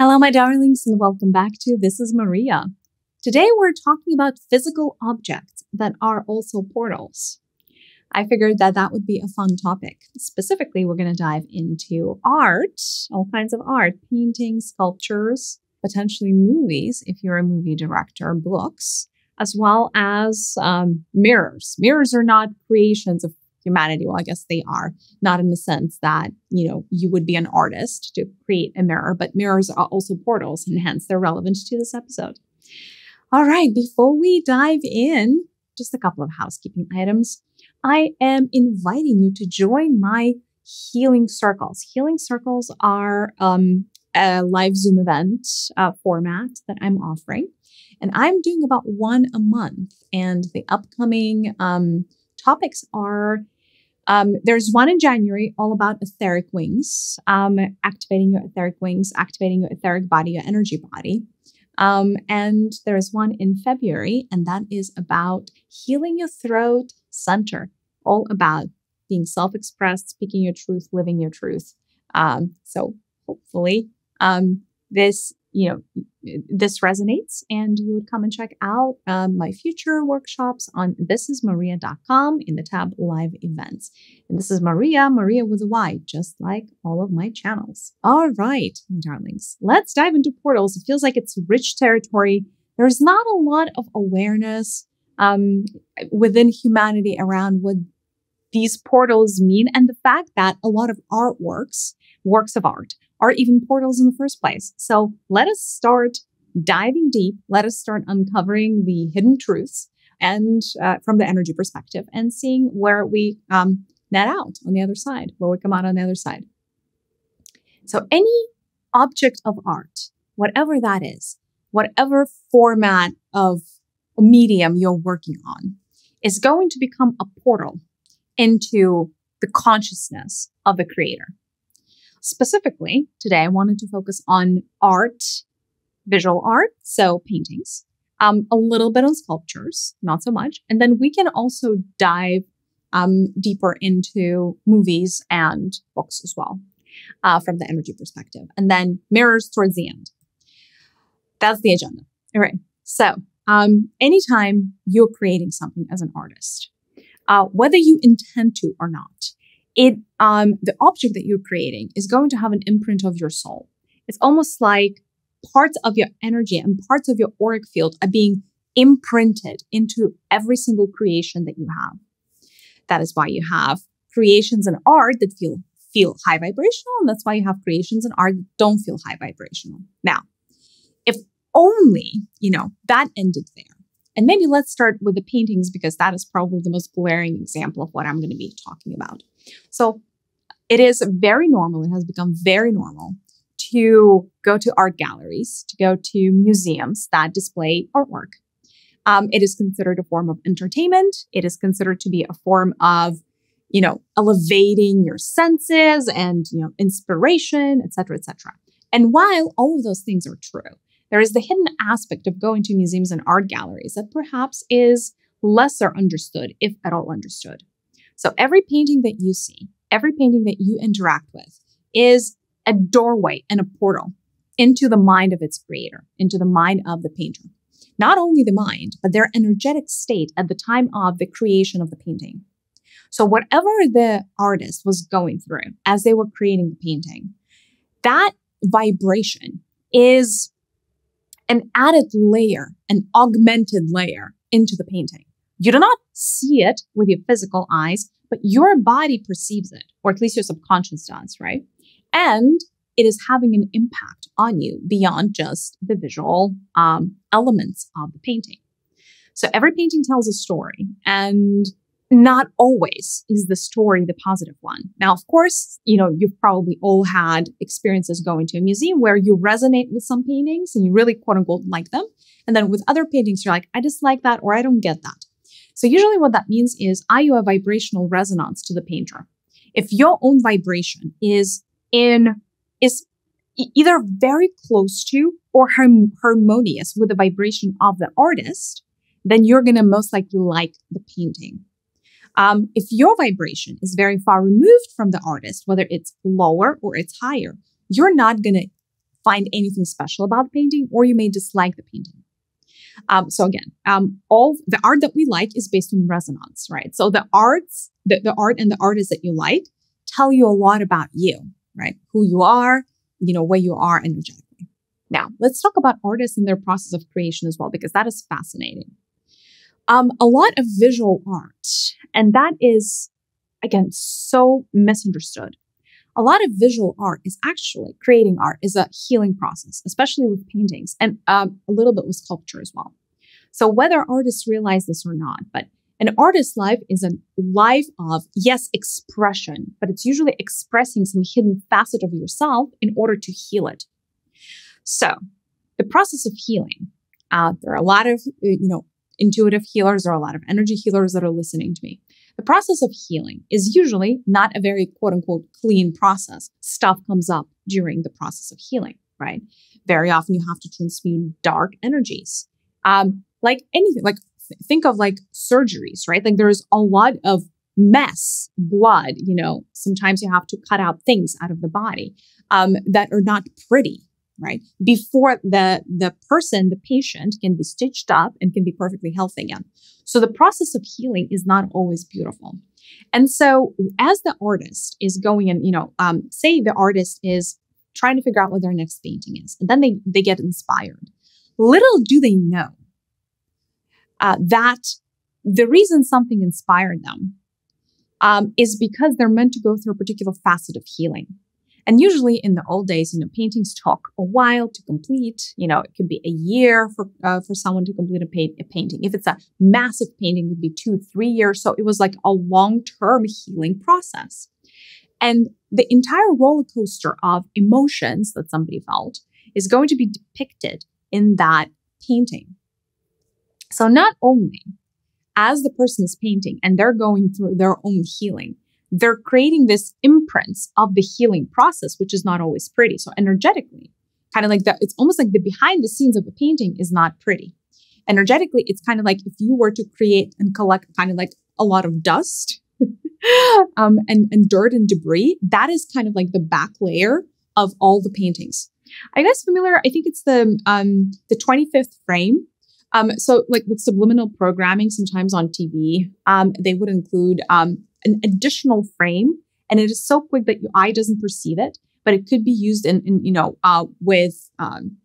Hello, my darlings, and welcome back to This is Mariya. Today we're talking about physical objects that are also portals. I figured that that would be a fun topic. Specifically, we're going to dive into art, all kinds of art, paintings, sculptures, potentially movies, if you're a movie director, books, as well as um, mirrors. Mirrors are not creations of humanity. Well, I guess they are, not in the sense that, you know, you would be an artist to create a mirror, but mirrors are also portals, and hence they're relevant to this episode. All right, before we dive in, just a couple of housekeeping items. I am inviting you to join my healing circles. Healing circles are um, a live Zoom event uh, format that I'm offering. And I'm doing about one a month. And the upcoming um, topics are um, there's one in January all about etheric wings, um, activating your etheric wings, activating your etheric body, your energy body. Um, and there's one in February, and that is about healing your throat center, all about being self expressed, speaking your truth, living your truth. Um, so hopefully, um, this you know this resonates and you would come and check out um, my future workshops on thisismariya.com in the tab live events. And this is mariya. Mariya with a y just like all of my channels. All right my darlings let's dive into portals. It feels like it's rich territory. There's not a lot of awareness um, within humanity around what these portals mean and the fact that a lot of artworks works of art are even portals in the first place. So let us start diving deep. Let us start uncovering the hidden truths and uh, from the energy perspective and seeing where we um, net out on the other side, where we come out on the other side. So any object of art, whatever that is, whatever format of medium you're working on, is going to become a portal into the consciousness of the creator. Specifically, today I wanted to focus on art, visual art, so paintings, um, a little bit on sculptures, not so much. And then we can also dive um, deeper into movies and books as well uh, from the energy perspective. And then mirrors towards the end. That's the agenda. All right. So, um, anytime you're creating something as an artist, uh, whether you intend to or not, it um, the object that you're creating is going to have an imprint of your soul. It's almost like parts of your energy and parts of your auric field are being imprinted into every single creation that you have. That is why you have creations and art that feel feel high vibrational, and that's why you have creations and art that don't feel high vibrational. Now, if only you know that ended there, and maybe let's start with the paintings because that is probably the most glaring example of what I'm going to be talking about. So it is very normal, it has become very normal to go to art galleries, to go to museums that display artwork. Um, it is considered a form of entertainment. It is considered to be a form of, you know, elevating your senses and, you know, inspiration, etc., etc. And while all of those things are true, there is the hidden aspect of going to museums and art galleries that perhaps is lesser understood, if at all understood. So every painting that you see, every painting that you interact with is a doorway and a portal into the mind of its creator, into the mind of the painter. Not only the mind, but their energetic state at the time of the creation of the painting. So whatever the artist was going through as they were creating the painting, that vibration is an added layer, an augmented layer into the painting. You do not see it with your physical eyes, but your body perceives it, or at least your subconscious does, right? And it is having an impact on you beyond just the visual um, elements of the painting. So every painting tells a story, and not always is the story the positive one. Now, of course, you know, you've probably all had experiences going to a museum where you resonate with some paintings and you really quote unquote like them. And then with other paintings, you're like, I dislike that or I don't get that. So usually what that means is are you a vibrational resonance to the painter? If your own vibration is in, is either very close to or harm- harmonious with the vibration of the artist, then you're going to most likely like the painting. Um, if your vibration is very far removed from the artist, whether it's lower or it's higher, you're not going to find anything special about the painting, or you may dislike the painting. Um, so again, um, all the art that we like is based on resonance, right? So the arts, the, the art and the artists that you like tell you a lot about you, right? Who you are, you know, where you are energetically. Now, let's talk about artists and their process of creation as well, because that is fascinating. Um, a lot of visual art, and that is, again, so misunderstood. A lot of visual art is actually creating art is a healing process, especially with paintings and um, a little bit with sculpture as well. So whether artists realize this or not, but an artist's life is a life of, yes, expression, but it's usually expressing some hidden facet of yourself in order to heal it. So the process of healing, uh, there are a lot of, uh, you know, intuitive healers, there are a lot of energy healers that are listening to me. The process of healing is usually not a very quote unquote clean process. Stuff comes up during the process of healing, right? Very often you have to transmute dark energies. Um, like anything, like think of like surgeries, right? Like there's a lot of mess, blood, you know, sometimes you have to cut out things out of the body um, that are not pretty, right? Before the, the person, the patient can be stitched up and can be perfectly healthy again. So the process of healing is not always beautiful. And so as the artist is going and, you know, um, say the artist is trying to figure out what their next painting is, and then they, they get inspired. Little do they know uh, that the reason something inspired them um, is because they're meant to go through a particular facet of healing. And usually in the old days, you know, paintings took a while to complete. You know, it could be a year for uh, for someone to complete a, a painting. If it's a massive painting, it would be two, three years. So it was like a long term healing process. And the entire roller coaster of emotions that somebody felt is going to be depicted in that painting. So not only as the person is painting and they're going through their own healing, they're creating this imprints of the healing process, which is not always pretty. So energetically, kind of like that, it's almost like the behind the scenes of the painting is not pretty. Energetically, it's kind of like if you were to create and collect kind of like a lot of dust um, and, and dirt and debris, that is kind of like the back layer of all the paintings. You guys familiar? I think it's the um, the 25th frame. Um, so like with subliminal programming, sometimes on TV, um, they would include um, an additional frame and it is so quick that your eye doesn't perceive it but it could be used in, in you know uh, with um,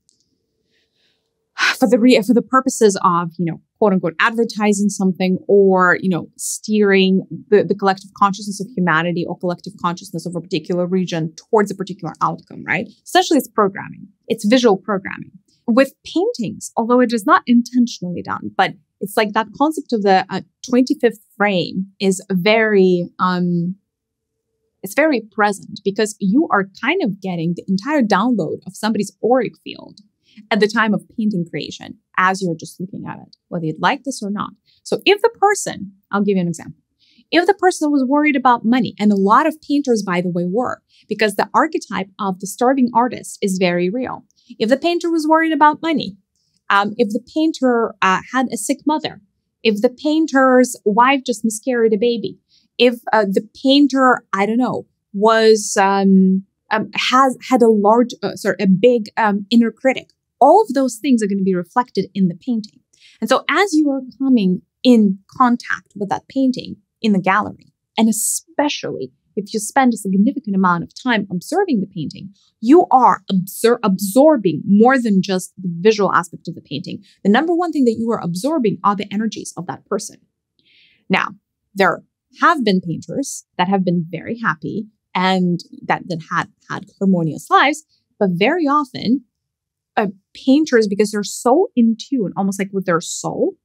for the re- for the purposes of you know quote unquote advertising something or you know steering the, the collective consciousness of humanity or collective consciousness of a particular region towards a particular outcome right? Essentially it's programming. It's visual programming. With paintings although it is not intentionally done but it's like that concept of the uh, 25th frame is very um it's very present because you are kind of getting the entire download of somebody's auric field at the time of painting creation as you're just looking at it whether you'd like this or not. So if the person i'll give you an example. If the person was worried about money and a lot of painters by the way were because the archetype of the starving artist is very real. If the painter was worried about money um, if the painter uh, had a sick mother, if the painter's wife just miscarried a baby, if uh, the painter, I don't know, was um, um, has had a large, uh, sorry, a big um, inner critic, all of those things are going to be reflected in the painting. And so, as you are coming in contact with that painting in the gallery, and especially if you spend a significant amount of time observing the painting, you are absor- absorbing more than just the visual aspect of the painting. The number one thing that you are absorbing are the energies of that person. Now, there have been painters that have been very happy and that, that had had harmonious lives, but very often uh, painters, because they're so in tune, almost like with their soul,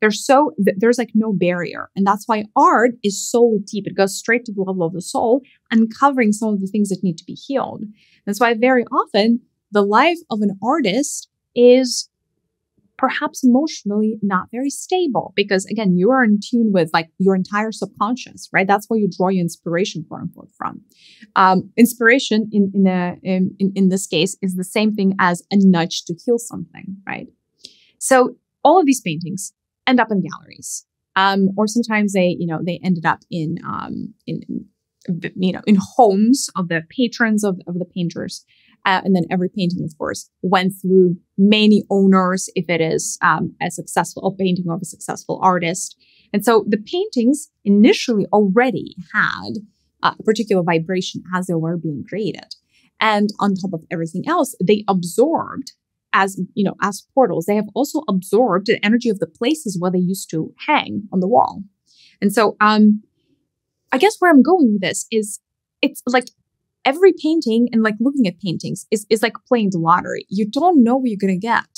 there's so there's like no barrier and that's why art is so deep. It goes straight to the level of the soul uncovering some of the things that need to be healed. That's why very often the life of an artist is perhaps emotionally not very stable because again you are in tune with like your entire subconscious right? That's where you draw your inspiration quote unquote from. Um, inspiration in in, a, in in this case is the same thing as a nudge to heal something right? So all of these paintings end up in galleries. Um, or sometimes they, you know, they ended up in, um, in, you know, in homes of the patrons of, of the painters. Uh, and then every painting, of course, went through many owners if it is um, a successful a painting of a successful artist. And so the paintings initially already had a particular vibration as they were being created. And on top of everything else, they absorbed as you know as portals they have also absorbed the energy of the places where they used to hang on the wall. And so um i guess where i'm going with this is it's like every painting and like looking at paintings is, is like playing the lottery. You don't know what you're going to get.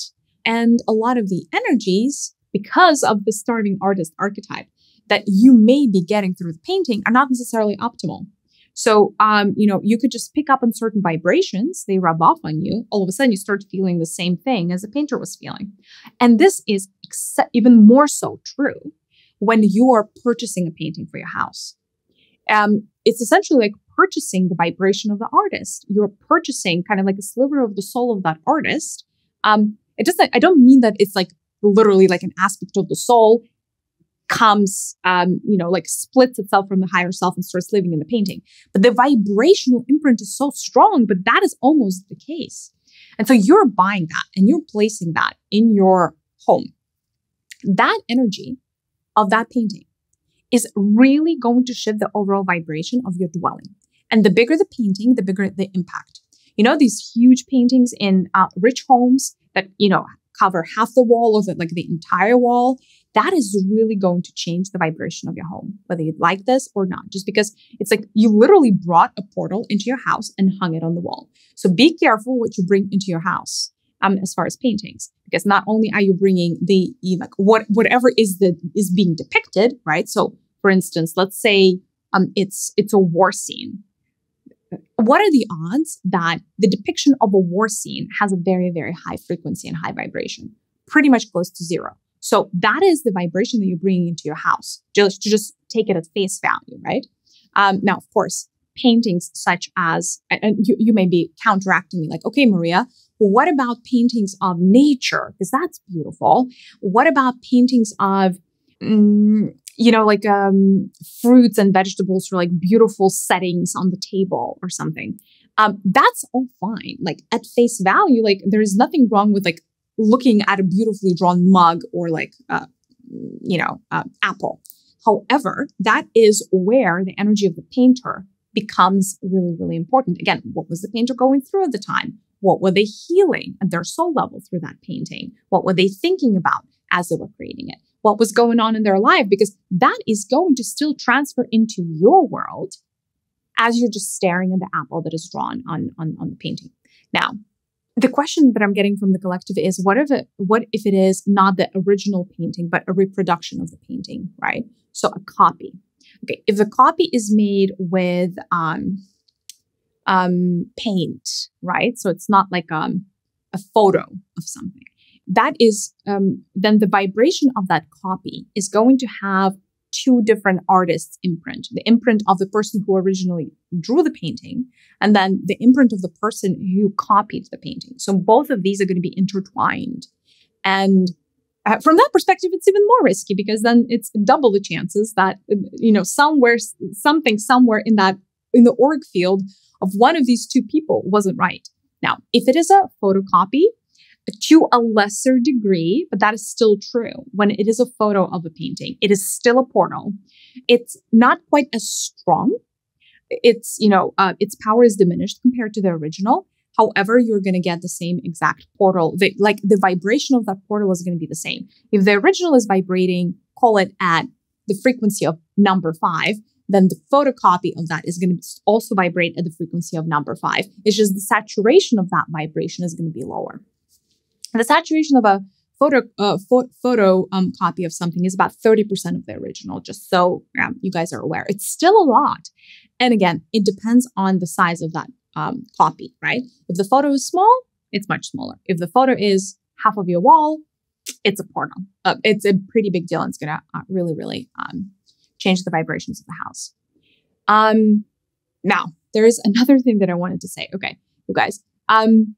And a lot of the energies because of the starving artist archetype that you may be getting through the painting are not necessarily optimal so, um, you know, you could just pick up on certain vibrations, they rub off on you. All of a sudden, you start feeling the same thing as the painter was feeling. And this is ex- even more so true when you are purchasing a painting for your house. Um, it's essentially like purchasing the vibration of the artist. You're purchasing kind of like a sliver of the soul of that artist. Um, it doesn't, I don't mean that it's like literally like an aspect of the soul comes, um, you know, like splits itself from the higher self and starts living in the painting. But the vibrational imprint is so strong, but that is almost the case. And so you're buying that and you're placing that in your home. That energy of that painting is really going to shift the overall vibration of your dwelling. And the bigger the painting, the bigger the impact. You know, these huge paintings in uh, rich homes that, you know, cover half the wall or like the entire wall that is really going to change the vibration of your home, whether you like this or not, just because it's like you literally brought a portal into your house and hung it on the wall. So be careful what you bring into your house. Um, as far as paintings, because not only are you bringing the like what whatever is the is being depicted, right? So, for instance, let's say um, it's it's a war scene. What are the odds that the depiction of a war scene has a very very high frequency and high vibration? Pretty much close to zero. So that is the vibration that you're bringing into your house, just to just take it at face value, right? Um, now, of course, paintings such as, and you, you may be counteracting me like, okay, Mariya, what about paintings of nature? Because that's beautiful. What about paintings of, mm, you know, like um, fruits and vegetables for like beautiful settings on the table or something? Um, that's all fine. Like at face value, like there's nothing wrong with like looking at a beautifully drawn mug or like, uh, you know, uh, apple. However, that is where the energy of the painter becomes really, really important. Again, what was the painter going through at the time? What were they healing at their soul level through that painting? What were they thinking about as they were creating it? What was going on in their life? Because that is going to still transfer into your world as you're just staring at the apple that is drawn on, on, on the painting. Now, the question that I'm getting from the collective is what if it what if it is not the original painting but a reproduction of the painting, right? So a copy. Okay, if the copy is made with um um paint, right? So it's not like um a photo of something. That is um then the vibration of that copy is going to have two different artists' imprint the imprint of the person who originally drew the painting, and then the imprint of the person who copied the painting. So both of these are going to be intertwined. And uh, from that perspective, it's even more risky because then it's double the chances that, you know, somewhere, something somewhere in that, in the auric field of one of these two people wasn't right. Now, if it is a photocopy, to a lesser degree, but that is still true. When it is a photo of a painting, it is still a portal. It's not quite as strong. It's, you know, uh, its power is diminished compared to the original. However, you're going to get the same exact portal. The, like the vibration of that portal is going to be the same. If the original is vibrating, call it at the frequency of number five, then the photocopy of that is going to also vibrate at the frequency of number five. It's just the saturation of that vibration is going to be lower. The saturation of a photo uh, fo- photo um, copy of something is about 30% of the original, just so um, you guys are aware. It's still a lot. And again, it depends on the size of that um, copy, right? If the photo is small, it's much smaller. If the photo is half of your wall, it's a porno. Uh, it's a pretty big deal. And it's going to uh, really, really um, change the vibrations of the house. Um, now, there is another thing that I wanted to say. Okay, you guys. Um,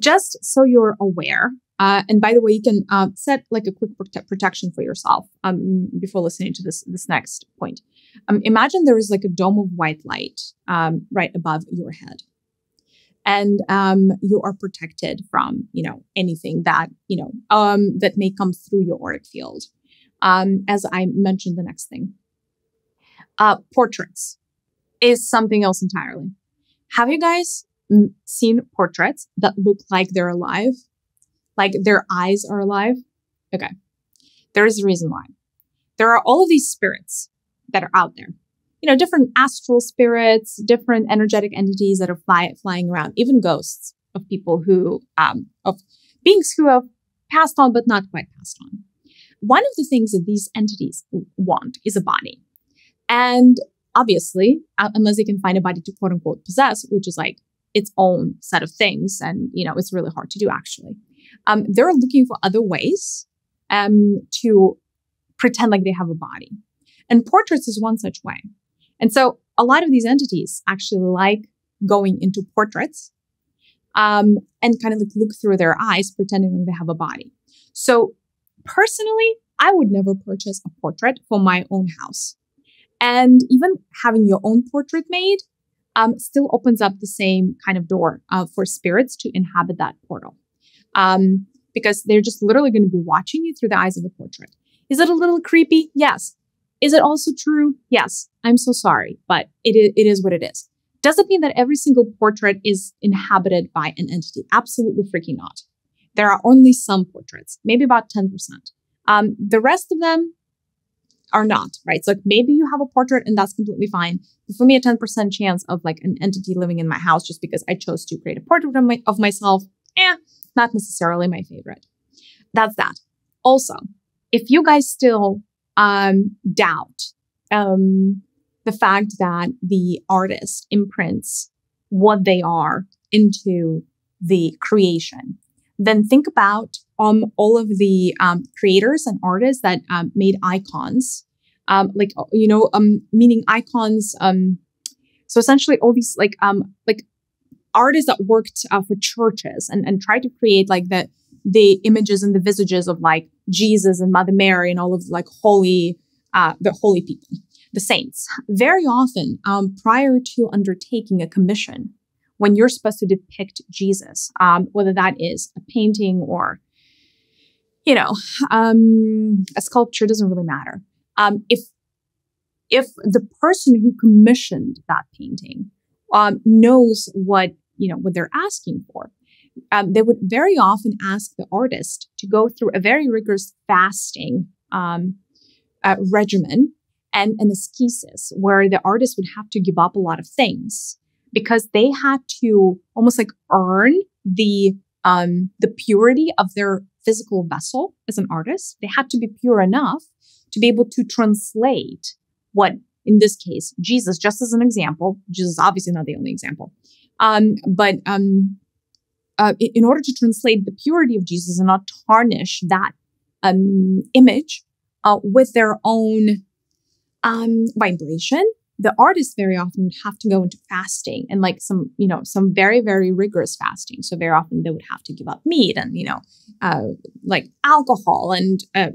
just so you're aware, uh, and by the way, you can uh, set like a quick prote- protection for yourself um, before listening to this this next point. Um, imagine there is like a dome of white light um, right above your head. and um, you are protected from you know anything that you know um, that may come through your auric field. Um, as I mentioned, the next thing, uh, portraits is something else entirely. Have you guys seen portraits that look like they're alive, like their eyes are alive? Okay, there is a reason why. There are all of these spirits that are out there you know, different astral spirits, different energetic entities that are fly, flying around, even ghosts of people who, um, of beings who have passed on, but not quite passed on. One of the things that these entities want is a body. And obviously, uh, unless they can find a body to quote unquote possess, which is like its own set of things, and, you know, it's really hard to do actually. Um, they're looking for other ways um, to pretend like they have a body. And portraits is one such way. And so a lot of these entities actually like going into portraits um, and kind of like look through their eyes, pretending they have a body. So personally, I would never purchase a portrait for my own house. And even having your own portrait made um, still opens up the same kind of door uh, for spirits to inhabit that portal. Um, because they're just literally going to be watching you through the eyes of a portrait. Is it a little creepy? Yes. Is it also true? Yes. I'm so sorry, but it is, it is what it is. Doesn't mean that every single portrait is inhabited by an entity? Absolutely freaking not. There are only some portraits, maybe about 10%. Um, the rest of them are not, right? So like maybe you have a portrait and that's completely fine. But for me, a 10% chance of like an entity living in my house just because I chose to create a portrait of, my, of myself, eh, not necessarily my favorite. That's that. Also, if you guys still um, doubt um, the fact that the artist imprints what they are into the creation. Then think about um, all of the um, creators and artists that um, made icons, um, like you know, um, meaning icons. Um, so essentially, all these like like artists that worked uh, for churches and and tried to create like the the images and the visages of like Jesus and Mother Mary and all of like holy, uh, the holy people, the saints. Very often, prior to undertaking a commission, when you're supposed to depict Jesus, whether that is a painting or, you know, um, a sculpture, doesn't really matter. Um, if if the person who commissioned that painting um, knows what you know what they're asking for, um, they would very often ask the artist to go through a very rigorous fasting um, uh, regimen and an ascesis where the artist would have to give up a lot of things because they had to almost like earn the um, the purity of their physical vessel as an artist. They had to be pure enough to be able to translate what, in this case, Jesus, just as an example, Jesus obviously not the only example, um, but um, uh, in order to translate the purity of Jesus and not tarnish that um, image uh, with their own um, vibration, the artists very often would have to go into fasting and like some, you know, some very, very rigorous fasting. So very often they would have to give up meat and, you know, uh, like alcohol and uh,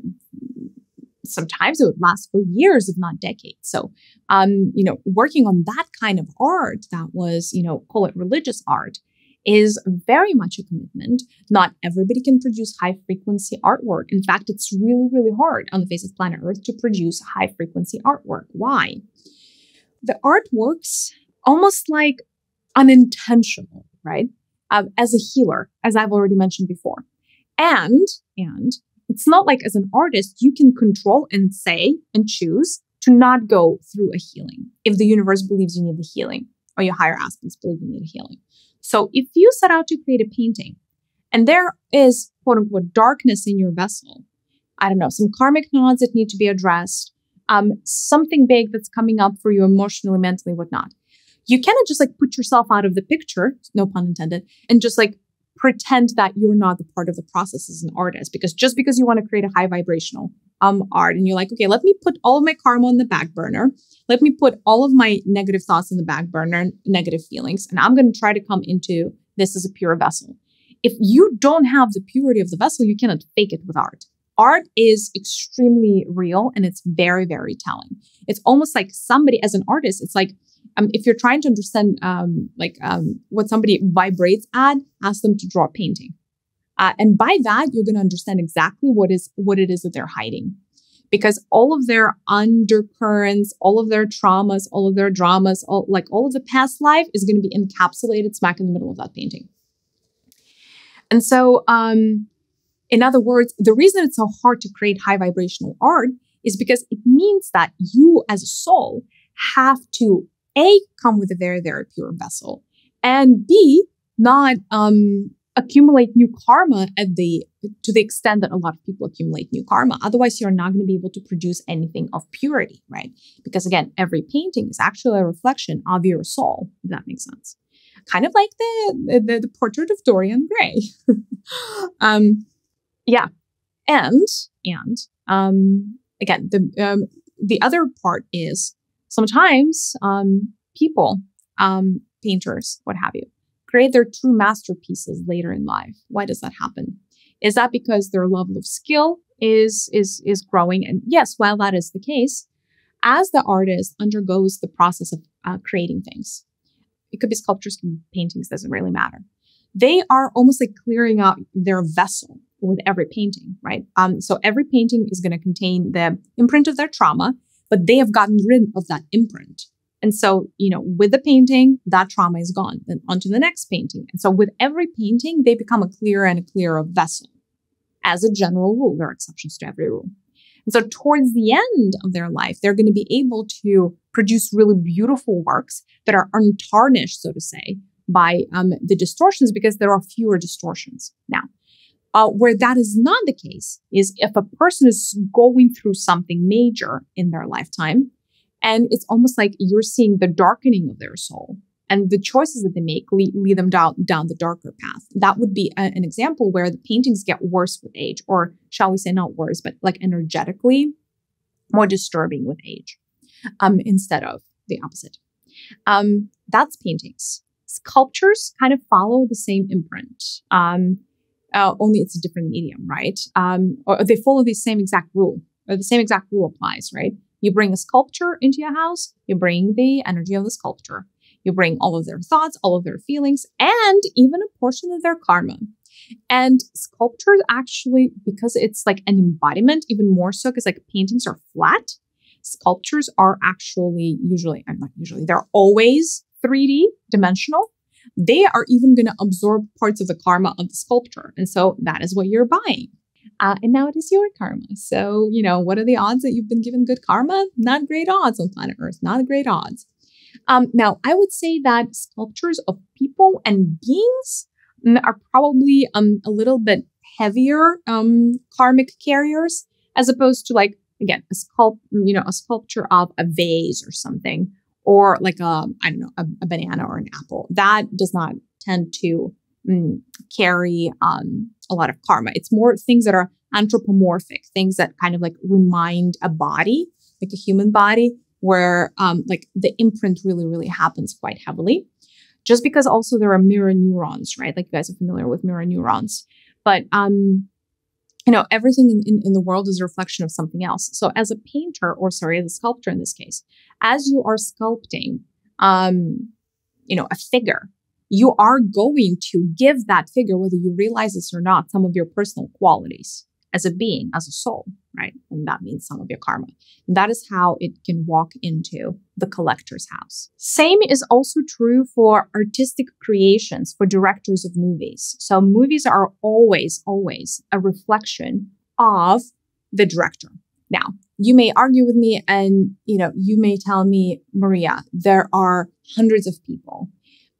sometimes it would last for years, if not decades. So, um, you know, working on that kind of art that was, you know, call it religious art is very much a commitment. Not everybody can produce high frequency artwork. In fact, it's really, really hard on the face of planet Earth to produce high frequency artwork. Why? The art works almost like unintentional, right? Uh, as a healer, as I've already mentioned before. And, and it's not like as an artist, you can control and say and choose to not go through a healing if the universe believes you need the healing or your higher aspects believe you need a healing. So if you set out to create a painting and there is quote unquote darkness in your vessel, I don't know, some karmic knots that need to be addressed, um, something big that's coming up for you emotionally, mentally, whatnot. You cannot just like put yourself out of the picture, no pun intended, and just like pretend that you're not the part of the process as an artist because just because you want to create a high vibrational um, art and you're like, okay, let me put all of my karma on the back burner. Let me put all of my negative thoughts in the back burner, negative feelings, and I'm going to try to come into this as a pure vessel. If you don't have the purity of the vessel, you cannot fake it with art. Art is extremely real and it's very, very telling. It's almost like somebody, as an artist, it's like um, if you're trying to understand um, like um, what somebody vibrates at, ask them to draw a painting. Uh, and by that, you're going to understand exactly what is what it is that they're hiding, because all of their undercurrents, all of their traumas, all of their dramas, all like all of the past life is going to be encapsulated smack in the middle of that painting. And so, um, in other words, the reason it's so hard to create high vibrational art is because it means that you, as a soul, have to a come with a very very pure vessel, and b not um accumulate new karma at the to the extent that a lot of people accumulate new karma. Otherwise you're not going to be able to produce anything of purity right? Because again every painting is actually a reflection of your soul if that makes sense. Kind of like the the, the portrait of dorian gray. Um yeah and and um again the um the other part is sometimes um people um painters what have you create their true masterpieces later in life. Why does that happen? Is that because their level of skill is is is growing? And yes, while that is the case, as the artist undergoes the process of uh, creating things, it could be sculptures, paintings, doesn't really matter. They are almost like clearing out their vessel with every painting, right? Um, so every painting is going to contain the imprint of their trauma, but they have gotten rid of that imprint. And so, you know, with the painting, that trauma is gone. Then onto the next painting. And so with every painting, they become a clearer and a clearer vessel. As a general rule, there are exceptions to every rule. And so towards the end of their life, they're going to be able to produce really beautiful works that are untarnished, so to say, by um, the distortions because there are fewer distortions. Now, uh, where that is not the case is if a person is going through something major in their lifetime, and it's almost like you're seeing the darkening of their soul and the choices that they make lead, lead them down, down the darker path. That would be a, an example where the paintings get worse with age, or shall we say not worse, but like energetically more disturbing with age um, instead of the opposite. Um, that's paintings. Sculptures kind of follow the same imprint. Um, uh, only it's a different medium, right? Um, or they follow the same exact rule, or the same exact rule applies, right? You bring a sculpture into your house, you bring the energy of the sculpture. You bring all of their thoughts, all of their feelings, and even a portion of their karma. And sculptures actually, because it's like an embodiment, even more so, because like paintings are flat, sculptures are actually usually, I'm not usually, they're always 3D dimensional. They are even going to absorb parts of the karma of the sculpture. And so that is what you're buying. Uh, and now it is your karma. So, you know, what are the odds that you've been given good karma? Not great odds on planet Earth, not great odds. Um, now, I would say that sculptures of people and beings mm, are probably um, a little bit heavier um, karmic carriers as opposed to like again a sculpt you know a sculpture of a vase or something or like a I don't know a, a banana or an apple that does not tend to mm, carry um, a lot of karma. It's more things that are anthropomorphic, things that kind of like remind a body, like a human body, where um, like the imprint really, really happens quite heavily. Just because also there are mirror neurons, right? Like you guys are familiar with mirror neurons. But um, you know, everything in, in, in, the world is a reflection of something else. So as a painter, or sorry, as a sculptor in this case, as you are sculpting um, you know, a figure, you are going to give that figure, whether you realize this or not, some of your personal qualities as a being, as a soul, right? And that means some of your karma. That is how it can walk into the collector's house. Same is also true for artistic creations, for directors of movies. So movies are always, always a reflection of the director. Now, you may argue with me and, you know, you may tell me, Mariya, there are hundreds of people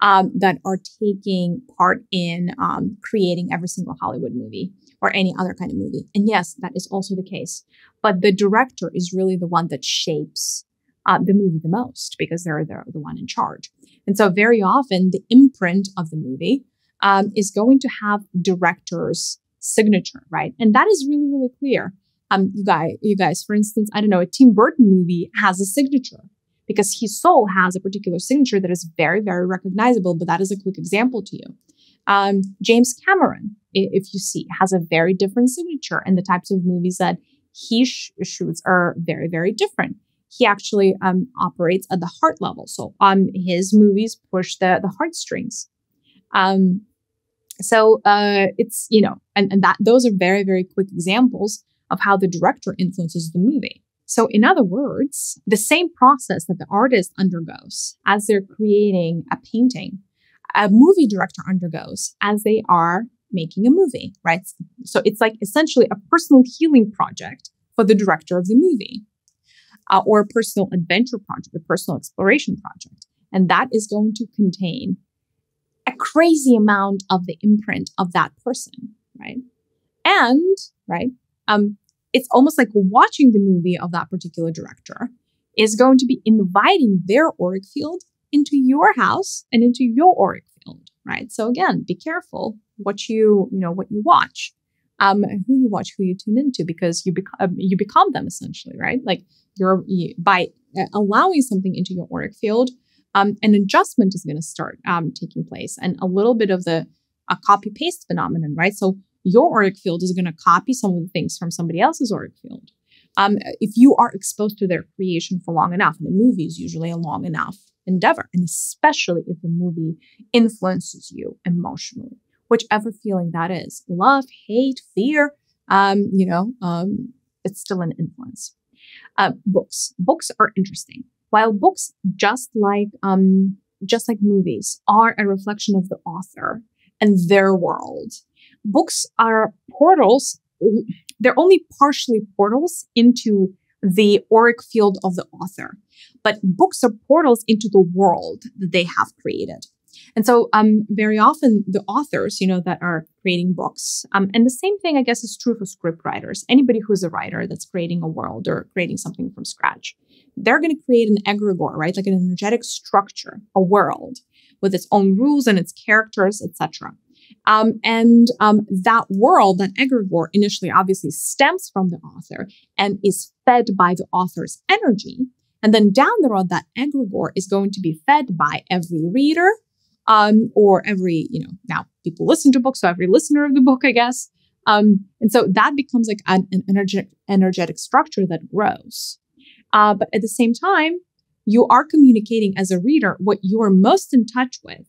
um, that are taking part in um, creating every single Hollywood movie or any other kind of movie. And yes, that is also the case. But the director is really the one that shapes uh, the movie the most because they're the, the one in charge. And so very often the imprint of the movie um, is going to have director's signature, right? And that is really, really clear. Um, you guys, you guys, for instance, I don't know, a Tim Burton movie has a signature because his soul has a particular signature that is very, very recognizable. But that is a quick example to you. Um, James Cameron, if you see, has a very different signature, and the types of movies that he sh- shoots are very, very different. he actually um, operates at the heart level. So um, his movies push the the heartstrings. Um, so uh, it's you know, and, and that those are very very quick examples of how the director influences the movie. So, in other words, the same process that the artist undergoes as they're creating a painting, a movie director undergoes as they are making a movie, right? So, it's like essentially a personal healing project for the director of the movie, uh, or a personal adventure project, a personal exploration project. And that is going to contain a crazy amount of the imprint of that person, right? And, right, um, it's almost like watching the movie of that particular director is going to be inviting their auric field into your house and into your auric field, right? So again, be careful what you, you know, what you watch, um, who you watch, who you tune into, because you become you become them essentially, right? Like you're you, by uh, allowing something into your auric field, um, an adjustment is going to start um, taking place, and a little bit of the a copy paste phenomenon, right? So your auric field is going to copy some of the things from somebody else's auric field. Um, if you are exposed to their creation for long enough, and the movie is usually a long enough endeavor, and especially if the movie influences you emotionally, whichever feeling that is love, hate, fear, um, you know, um, it's still an influence. Uh, books. Books are interesting. While books, just like um, just like movies, are a reflection of the author and their world books are portals. They're only partially portals into the auric field of the author, but books are portals into the world that they have created. And so, um, very often the authors, you know, that are creating books, um, and the same thing, I guess, is true for script writers. Anybody who's a writer that's creating a world or creating something from scratch, they're going to create an egregore, right, like an energetic structure, a world with its own rules and its characters, etc. Um, and um, that world, that egregore, initially obviously stems from the author and is fed by the author's energy. And then down the road, that egregore is going to be fed by every reader um, or every, you know, now people listen to books, so every listener of the book, I guess. Um, and so that becomes like an, an energetic, energetic structure that grows. Uh, but at the same time, you are communicating as a reader what you are most in touch with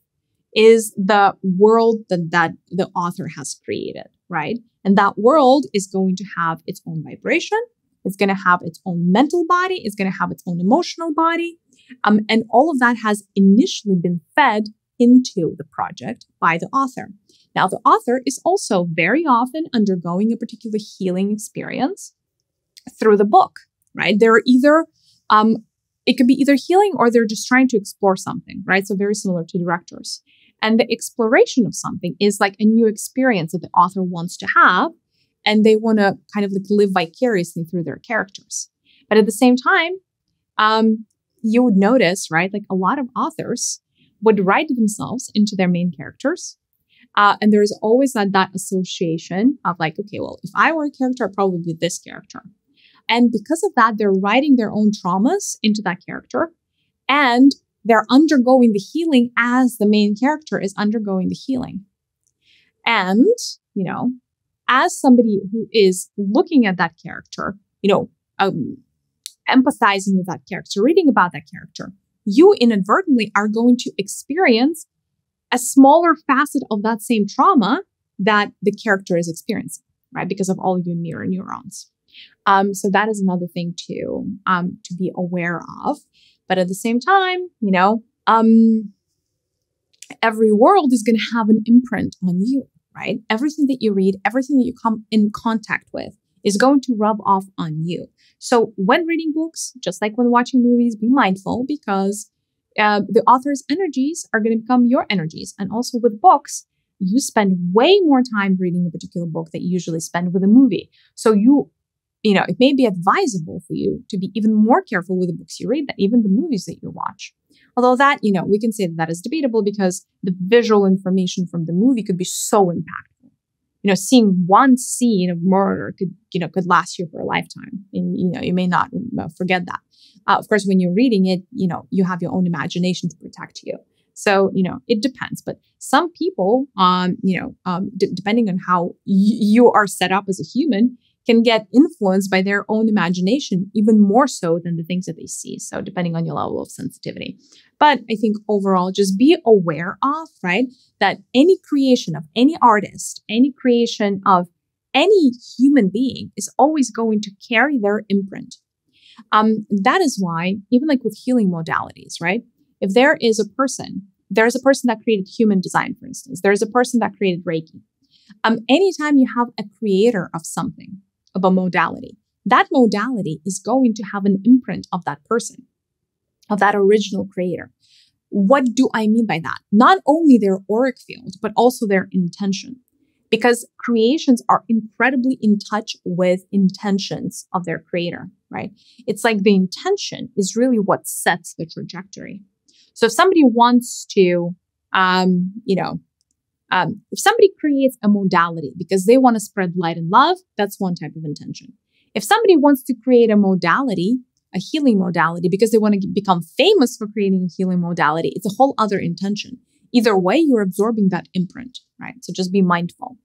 is the world that, that the author has created, right? And that world is going to have its own vibration. It's going to have its own mental body. It's going to have its own emotional body. Um, and all of that has initially been fed into the project by the author. Now, the author is also very often undergoing a particular healing experience through the book, right? They're either, um, it could be either healing or they're just trying to explore something, right? So, very similar to directors. And the exploration of something is like a new experience that the author wants to have. And they want to kind of like live vicariously through their characters. But at the same time, um, you would notice, right? Like a lot of authors would write themselves into their main characters. Uh, and there's always that, that association of like, okay, well, if I were a character, I'd probably be this character. And because of that, they're writing their own traumas into that character. And they're undergoing the healing as the main character is undergoing the healing. And, you know, as somebody who is looking at that character, you know, um, empathizing with that character, reading about that character, you inadvertently are going to experience a smaller facet of that same trauma that the character is experiencing, right? Because of all your mirror neurons. Um, so that is another thing to um, to be aware of. But at the same time, you know, um, every world is going to have an imprint on you, right? Everything that you read, everything that you come in contact with is going to rub off on you. So when reading books, just like when watching movies, be mindful because uh, the author's energies are going to become your energies. And also with books, you spend way more time reading a particular book that you usually spend with a movie. So you you know, it may be advisable for you to be even more careful with the books you read than even the movies that you watch. Although that, you know, we can say that that is debatable because the visual information from the movie could be so impactful. You know, seeing one scene of murder could, you know, could last you for a lifetime. And, you know, you may not uh, forget that. Uh, of course, when you're reading it, you know, you have your own imagination to protect you. So, you know, it depends. But some people, um, you know, um, d- depending on how y- you are set up as a human, can get influenced by their own imagination even more so than the things that they see. So, depending on your level of sensitivity. But I think overall, just be aware of, right, that any creation of any artist, any creation of any human being is always going to carry their imprint. Um, that is why, even like with healing modalities, right? If there is a person, there's a person that created human design, for instance, there's a person that created Reiki. Um, anytime you have a creator of something, of a modality, that modality is going to have an imprint of that person, of that original creator. What do I mean by that? Not only their auric field, but also their intention. Because creations are incredibly in touch with intentions of their creator, right? It's like the intention is really what sets the trajectory. So if somebody wants to, um, you know, um, if somebody creates a modality because they want to spread light and love, that's one type of intention. If somebody wants to create a modality, a healing modality, because they want to become famous for creating a healing modality, it's a whole other intention. Either way, you're absorbing that imprint, right? So just be mindful.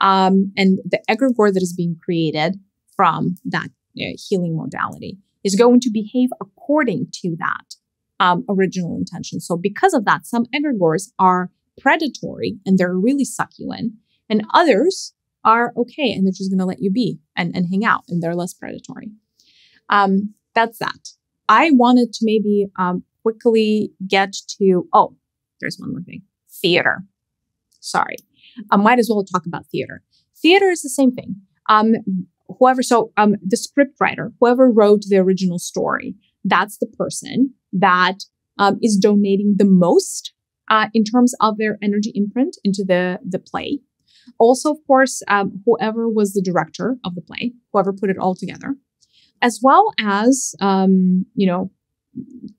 Um, and the egregore that is being created from that uh, healing modality is going to behave according to that um, original intention. So because of that, some egregores are predatory and they're really succulent, and others are okay and they're just going to let you be and, and hang out and they're less predatory. Um, that's that. I wanted to maybe um, quickly get to, oh, there's one more thing theater. Sorry. I might as well talk about theater. Theater is the same thing. Um, whoever, so um, the script writer, whoever wrote the original story, that's the person that um, is donating the most uh, in terms of their energy imprint into the, the play. Also, of course, um, whoever was the director of the play, whoever put it all together, as well as, um, you know,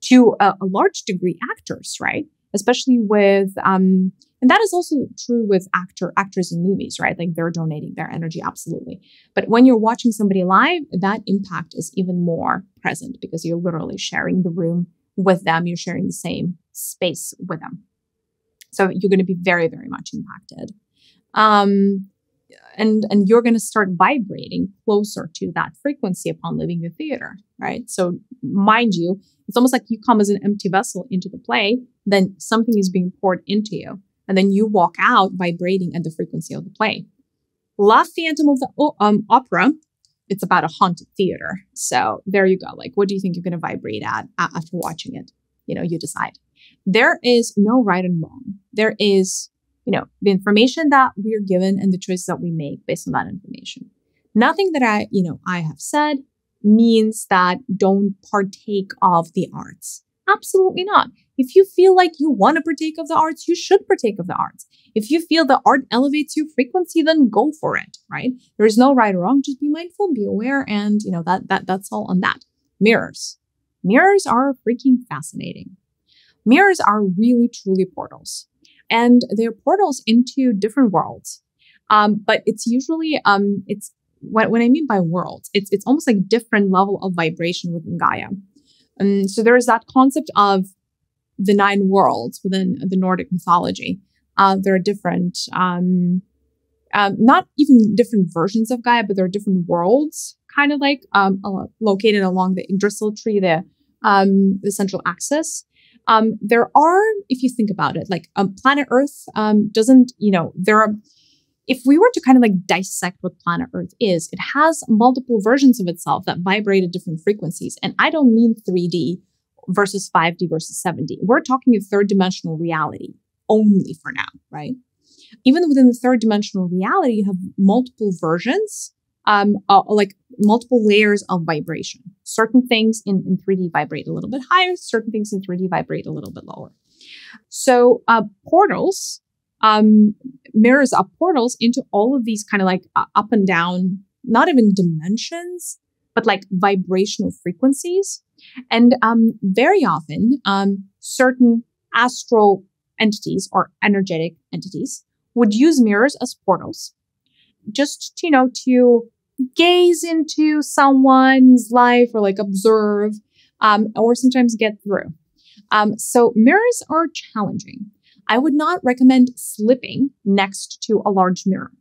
to a, a, large degree, actors, right? Especially with, um, and that is also true with actor actors in movies, right? Like they're donating their energy, absolutely. But when you're watching somebody live, that impact is even more present because you're literally sharing the room with them. You're sharing the same space with them. So you're going to be very, very much impacted. Um, and and you're going to start vibrating closer to that frequency upon leaving the theater, right? So mind you, it's almost like you come as an empty vessel into the play, then something is being poured into you, and then you walk out vibrating at the frequency of the play. La Phantom of the um, Opera, it's about a haunted theater. So there you go. Like, what do you think you're going to vibrate at after watching it? You know, you decide. There is no right and wrong. There is, you know, the information that we're given and the choices that we make based on that information. Nothing that I, you know, I have said means that don't partake of the arts. Absolutely not. If you feel like you want to partake of the arts, you should partake of the arts. If you feel the art elevates your frequency, then go for it, right? There is no right or wrong. Just be mindful, be aware, and you know that that that's all on that. Mirrors. Mirrors are freaking fascinating. Mirrors are really truly portals, and they're portals into different worlds. Um, but it's usually um, it's what, I mean by worlds. It's it's almost like different level of vibration within Gaia. And so there is that concept of the nine worlds within the Nordic mythology. Uh, there are different, um, um, not even different versions of Gaia, but there are different worlds, kind of like um, uh, located along the Yggdrasil tree, the um, the central axis. Um, there are, if you think about it, like um, planet Earth um, doesn't, you know, there are, if we were to kind of like dissect what planet Earth is, it has multiple versions of itself that vibrate at different frequencies. And I don't mean 3D versus 5D versus 7D. We're talking a third dimensional reality only for now, right? Even within the third dimensional reality, you have multiple versions um, uh, like multiple layers of vibration. Certain things in, in 3D vibrate a little bit higher, certain things in 3D vibrate a little bit lower. So uh, portals, um, mirrors up portals into all of these kind of like uh, up and down, not even dimensions, but like vibrational frequencies. And um, very often, um, certain astral entities or energetic entities would use mirrors as portals just you know to gaze into someone's life or like observe um, or sometimes get through. Um, so mirrors are challenging. I would not recommend slipping next to a large mirror.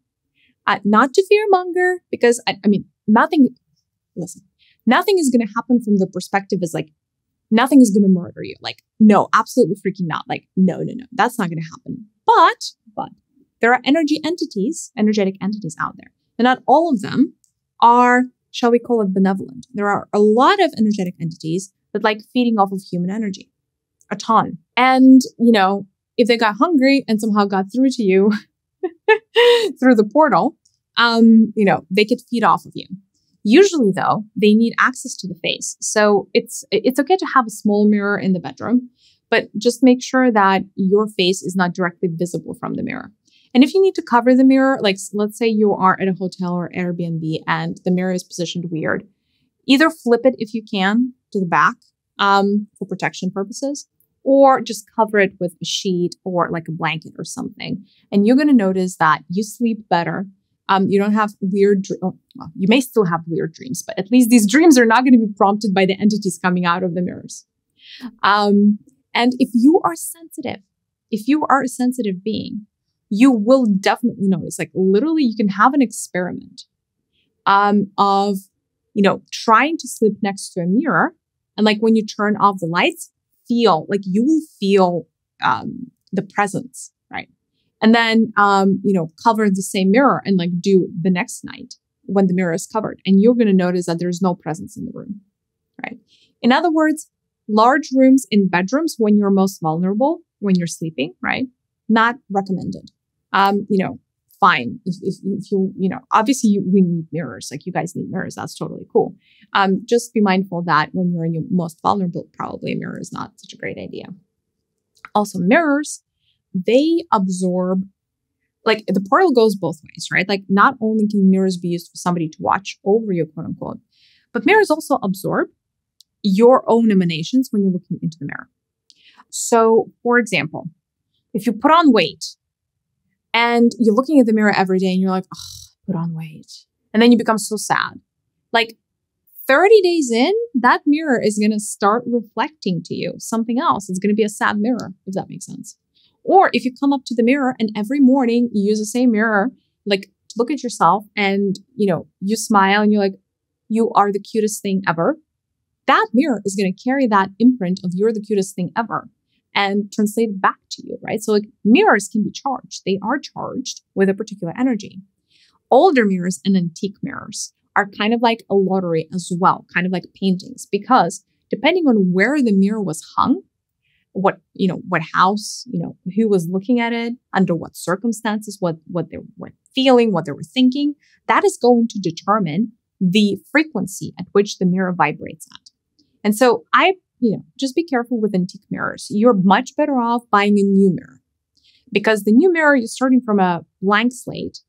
Uh, not to fearmonger, because I, I mean, nothing, listen, nothing is going to happen from the perspective is like, nothing is going to murder you. Like, no, absolutely freaking not. Like, no, no, no, that's not going to happen. But, but there are energy entities, energetic entities out there. And not all of them are, shall we call it benevolent. There are a lot of energetic entities that like feeding off of human energy, a ton. And, you know, if they got hungry and somehow got through to you through the portal, um, you know, they could feed off of you. Usually though, they need access to the face. So it's it's okay to have a small mirror in the bedroom, but just make sure that your face is not directly visible from the mirror. And if you need to cover the mirror, like let's say you are at a hotel or Airbnb and the mirror is positioned weird, either flip it if you can to the back um, for protection purposes, or just cover it with a sheet or like a blanket or something. And you're going to notice that you sleep better. Um, you don't have weird, oh, well, you may still have weird dreams, but at least these dreams are not going to be prompted by the entities coming out of the mirrors. Um, and if you are sensitive, if you are a sensitive being, you will definitely notice, like literally you can have an experiment um, of, you know, trying to sleep next to a mirror. And like when you turn off the lights, feel like you will feel um, the presence, right? And then, um, you know, cover the same mirror and like do the next night when the mirror is covered. And you're going to notice that there's no presence in the room, right? In other words, large rooms in bedrooms when you're most vulnerable, when you're sleeping, right? Not recommended. Um, you know, fine. If, if, if you, you know, obviously you, we need mirrors, like you guys need mirrors. That's totally cool. Um, just be mindful that when you're in your most vulnerable, probably a mirror is not such a great idea. Also, mirrors, they absorb, like the portal goes both ways, right? Like not only can mirrors be used for somebody to watch over you, quote unquote, but mirrors also absorb your own emanations when you're looking into the mirror. So, for example, if you put on weight and you're looking at the mirror every day and you're like, oh, put on weight. And then you become so sad. Like 30 days in, that mirror is going to start reflecting to you something else. It's going to be a sad mirror, if that makes sense. Or if you come up to the mirror and every morning you use the same mirror, like look at yourself and, you know, you smile and you're like, you are the cutest thing ever. That mirror is going to carry that imprint of you're the cutest thing ever and translate back to you, right? So like mirrors can be charged. They are charged with a particular energy. Older mirrors and antique mirrors are kind of like a lottery as well, kind of like paintings, because depending on where the mirror was hung, what you know, what house, you know, who was looking at it, under what circumstances, what what they were feeling, what they were thinking, that is going to determine the frequency at which the mirror vibrates at. And so I you know, just be careful with antique mirrors. You're much better off buying a new mirror because the new mirror, you're starting from a blank slate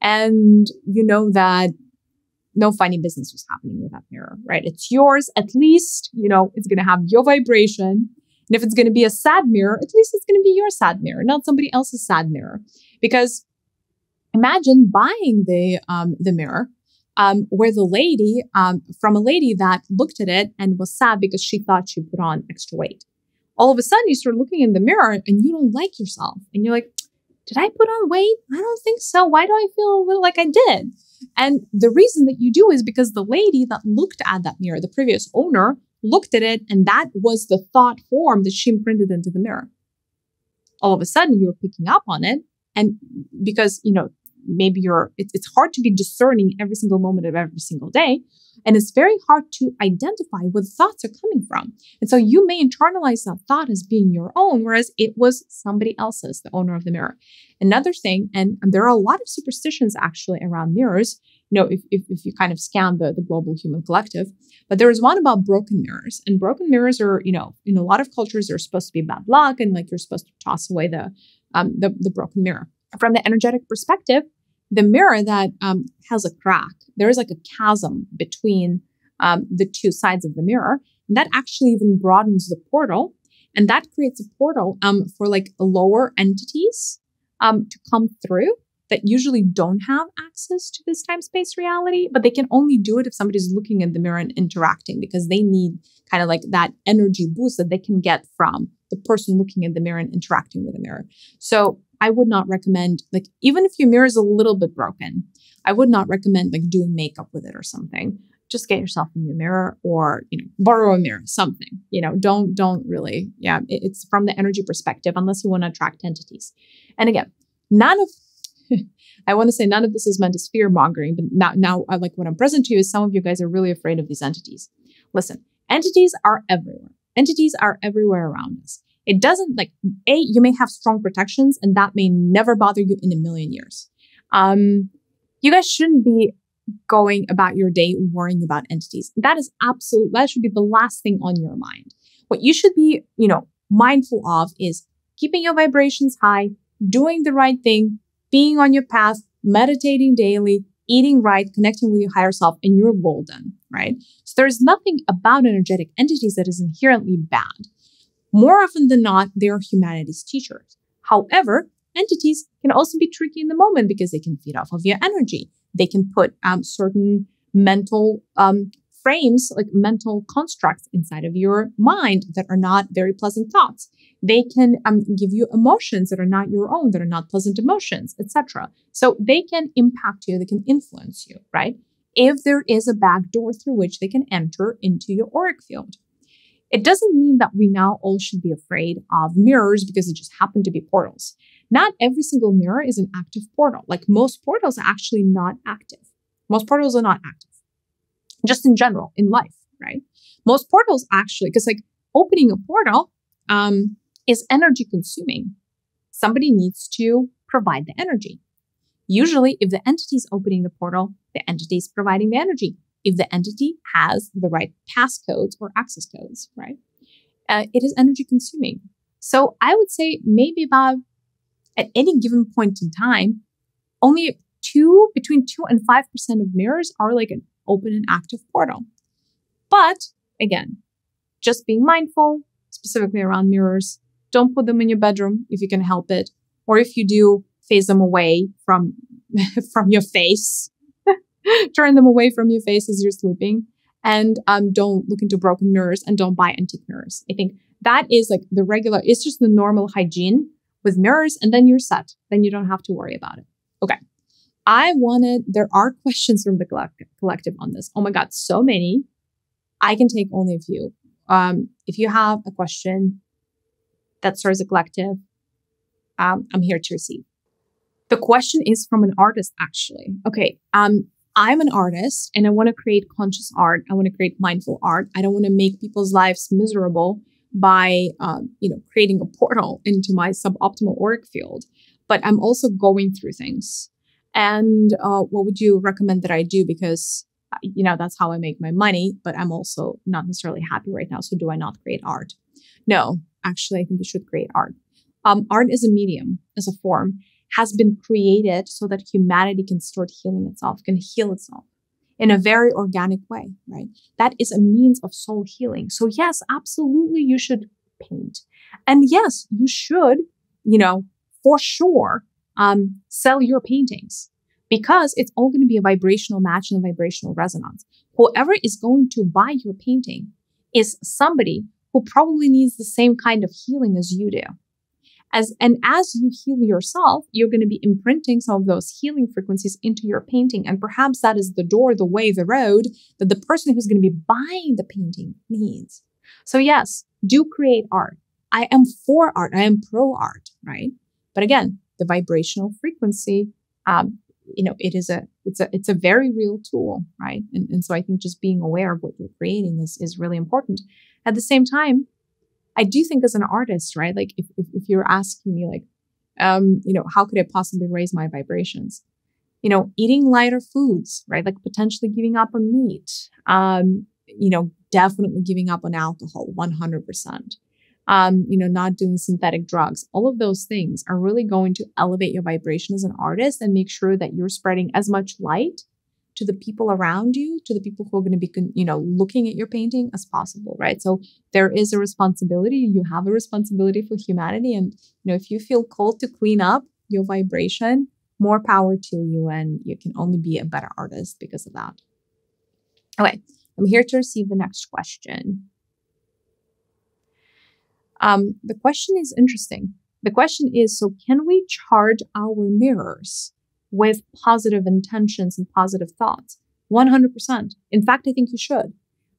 and you know that no funny business was happening with that mirror, right? It's yours. At least, you know, it's going to have your vibration. And if it's going to be a sad mirror, at least it's going to be your sad mirror, not somebody else's sad mirror. Because imagine buying the um, the mirror um, where the lady, um, from a lady that looked at it and was sad because she thought she put on extra weight. All of a sudden, you start looking in the mirror and you don't like yourself. And you're like, did I put on weight? I don't think so. Why do I feel a little like I did? And the reason that you do is because the lady that looked at that mirror, the previous owner, looked at it and that was the thought form that she imprinted into the mirror. All of a sudden, you're picking up on it. And because, you know, maybe you're it's, it's hard to be discerning every single moment of every single day and it's very hard to identify where the thoughts are coming from. And so you may internalize that thought as being your own whereas it was somebody else's the owner of the mirror. Another thing and, and there are a lot of superstitions actually around mirrors you know if, if, if you kind of scan the, the global human collective but there is one about broken mirrors and broken mirrors are you know in a lot of cultures they're supposed to be bad luck and like you're supposed to toss away the um, the, the broken mirror from the energetic perspective, the mirror that um, has a crack, there is like a chasm between um, the two sides of the mirror. And that actually even broadens the portal. And that creates a portal um, for like lower entities um, to come through that usually don't have access to this time space reality, but they can only do it if somebody's looking in the mirror and interacting because they need kind of like that energy boost that they can get from the person looking in the mirror and interacting with the mirror. So I would not recommend, like, even if your mirror is a little bit broken, I would not recommend like doing makeup with it or something. Just get yourself a new mirror or, you know, borrow a mirror, something, you know, don't, don't really, yeah, it's from the energy perspective, unless you want to attract entities. And again, none of, I want to say none of this is meant as fear mongering, but now, now, uh, like what I'm present to you is some of you guys are really afraid of these entities. Listen, entities are everywhere. Entities are everywhere around us. It doesn't like a you may have strong protections, and that may never bother you in a million years. Um, you guys shouldn't be going about your day worrying about entities. That is absolute. That should be the last thing on your mind. What you should be, you know, mindful of is keeping your vibrations high, doing the right thing, being on your path, meditating daily, eating right, connecting with your higher self, and you're golden, right? So there's nothing about energetic entities that is inherently bad. More often than not, they are humanities teachers. However, entities can also be tricky in the moment because they can feed off of your energy. They can put um, certain mental um, frames, like mental constructs inside of your mind that are not very pleasant thoughts. They can um, give you emotions that are not your own, that are not pleasant emotions, etc. So they can impact you, they can influence you, right? If there is a back door through which they can enter into your auric field. It doesn't mean that we now all should be afraid of mirrors because it just happened to be portals. Not every single mirror is an active portal. Like most portals are actually not active. Most portals are not active. Just in general, in life, right? Most portals actually, because like opening a portal um, is energy consuming. Somebody needs to provide the energy. Usually, if the entity is opening the portal, the entity is providing the energy if the entity has the right passcodes or access codes, right? Uh, it is energy consuming. So I would say maybe about at any given point in time, only two, between two and 5% of mirrors are like an open and active portal. But again, just being mindful, specifically around mirrors, don't put them in your bedroom if you can help it. Or if you do, phase them away from, from your face turn them away from your face as you're sleeping and um, don't look into broken mirrors and don't buy antique mirrors. I think that is like the regular, it's just the normal hygiene with mirrors, and then you're set. Then you don't have to worry about it. Okay. I wanted, there are questions from the collective on this. Oh my God, so many. I can take only a few. Um, if you have a question that serves a collective, um, I'm here to receive. The question is from an artist, actually. Okay. Um, I'm an artist and I want to create conscious art. I want to create mindful art. I don't want to make people's lives miserable by, um, you know, creating a portal into my suboptimal auric field. But I'm also going through things. And uh, what would you recommend that I do? Because, uh, you know, that's how I make my money, but I'm also not necessarily happy right now. So do I not create art? No, actually, I think you should create art. Um, art as a medium, as a form has been created so that humanity can start healing itself, can heal itself in a very organic way, right? That is a means of soul healing. So, yes, absolutely, you should paint. And yes, you should, you know, for sure, um, sell your paintings because it's all going to be a vibrational match and a vibrational resonance. Whoever is going to buy your painting is somebody who probably needs the same kind of healing as you do. As, and as you heal yourself, you're going to be imprinting some of those healing frequencies into your painting. And perhaps that is the door, the way, the road that the person who's going to be buying the painting needs. So yes, do create art. I am for art. I am pro art, right? But again, the vibrational frequency, um, you know, it is a, it's a, it's a very real tool, right? And, and so I think just being aware of what you're creating is, is really important. At the same time, I do think as an artist, right? Like if, if, if you're asking me like, um, you know, how could I possibly raise my vibrations? You know, eating lighter foods, right? Like potentially giving up on meat, um, you know, definitely giving up on alcohol 100%. Um, you know, not doing synthetic drugs. All of those things are really going to elevate your vibration as an artist and make sure that you're spreading as much light to the people around you, to the people who are going to be, you know, looking at your painting as possible, right? So there is a responsibility. You have a responsibility for humanity. And, you know, if you feel called to clean up your vibration, more power to you. And you can only be a better artist because of that. Okay. I'm here to receive the next question. Um, the question is interesting. The question is so, can we charge our mirrors with positive intentions and positive thoughts? 100%. In fact, I think you should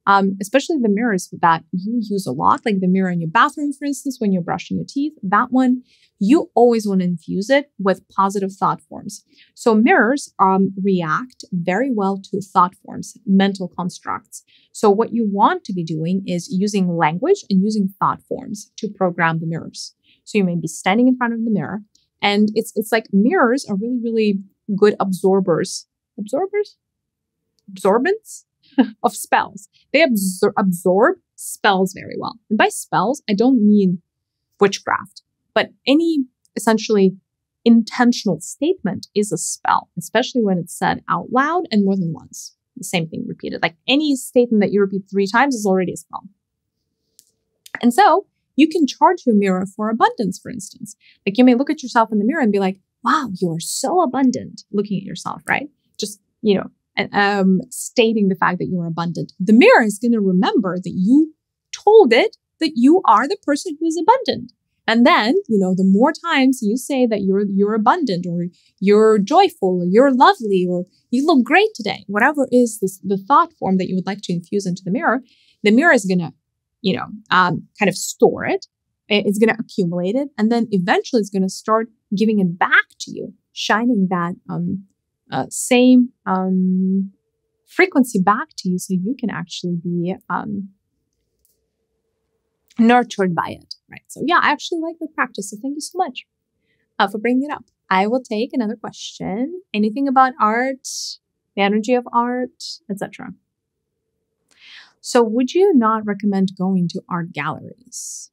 um, especially the mirrors that you use a lot, like the mirror in your bathroom, for instance, when you're brushing your teeth, that one, you always want to infuse it with positive thought forms. So mirrors um, react very well to thought forms, mental constructs. So what you want to be doing is using language and using thought forms to program the mirrors. So you may be standing in front of the mirror, and it's it's like mirrors are really really good absorbers. Absorbers? Absorbents? of spells. They absor- absorb spells very well. And by spells, I don't mean witchcraft, but any essentially intentional statement is a spell, especially when it's said out loud and more than once. The same thing repeated. Like any statement that you repeat three times is already a spell. And so you can charge your mirror for abundance, for instance. Like you may look at yourself in the mirror and be like, wow, you are so abundant looking at yourself, right? Just, you know, um, stating the fact that you're abundant. The mirror is going to remember that you told it that you are the person who is abundant. And then, you know, the more times you say that you're you're abundant or you're joyful or you're lovely or you look great today, whatever is this, the thought form that you would like to infuse into the mirror, the mirror is going to, you know, um, kind of store it. It's going to accumulate it, and then eventually it's going to start giving it back to you, shining that um, uh, same um, frequency back to you so you can actually be um, nurtured by it, right? So, yeah, I actually like the practice. So, thank you so much uh, for bringing it up. I will take another question. Anything about art, the energy of art, etc. So, would you not recommend going to art galleries?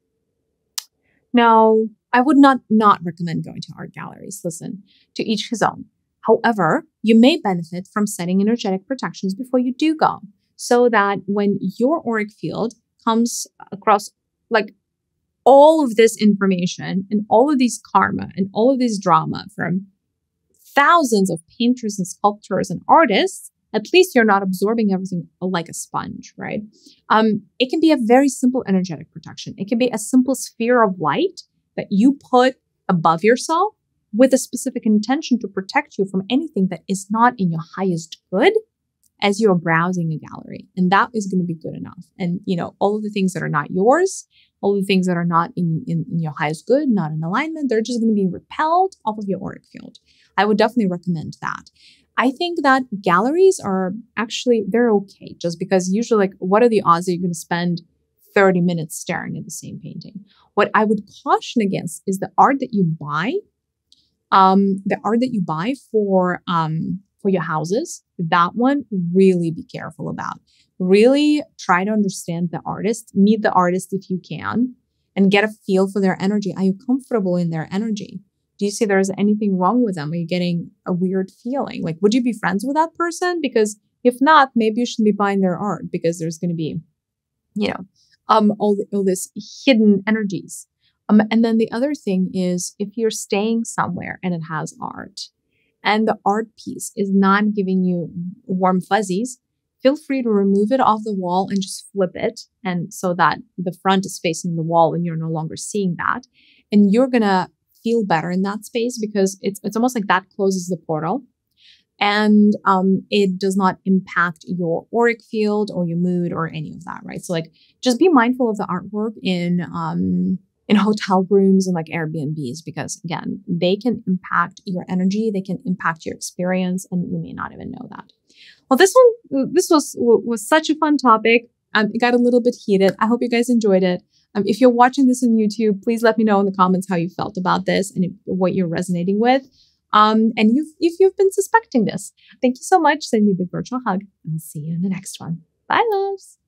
No, I would not not recommend going to art galleries. Listen, to each his own. However, you may benefit from setting energetic protections before you do go so that when your auric field comes across like all of this information and all of these karma and all of this drama from thousands of painters and sculptors and artists, at least you're not absorbing everything like a sponge, right? Um, it can be a very simple energetic protection. It can be a simple sphere of light that you put above yourself with a specific intention to protect you from anything that is not in your highest good as you're browsing a gallery. And that is going to be good enough. And, you know, all of the things that are not yours, all the things that are not in, in, in your highest good, not in alignment, they're just going to be repelled off of your auric field. I would definitely recommend that. I think that galleries are actually, they're okay just because usually like, what are the odds that you're going to spend 30 minutes staring at the same painting? What I would caution against is the art that you buy um, the art that you buy for um, for your houses, that one really be careful about. Really try to understand the artist, meet the artist if you can, and get a feel for their energy. Are you comfortable in their energy? Do you see there's anything wrong with them? Are you getting a weird feeling? Like, would you be friends with that person? Because if not, maybe you shouldn't be buying their art because there's going to be, you know, um, all, the, all this hidden energies um, and then the other thing is if you're staying somewhere and it has art and the art piece is not giving you warm fuzzies, feel free to remove it off the wall and just flip it. And so that the front is facing the wall and you're no longer seeing that. And you're going to feel better in that space because it's, it's almost like that closes the portal and um, it does not impact your auric field or your mood or any of that, right? So, like, just be mindful of the artwork in um, in hotel rooms and like Airbnbs because again, they can impact your energy, they can impact your experience, and you may not even know that. Well, this one, this was was such a fun topic. Um, it got a little bit heated. I hope you guys enjoyed it. Um, if you're watching this on YouTube, please let me know in the comments how you felt about this and what you're resonating with. Um, and you've, if you've been suspecting this, thank you so much. Send you a big virtual hug, and I'll see you in the next one. Bye, loves.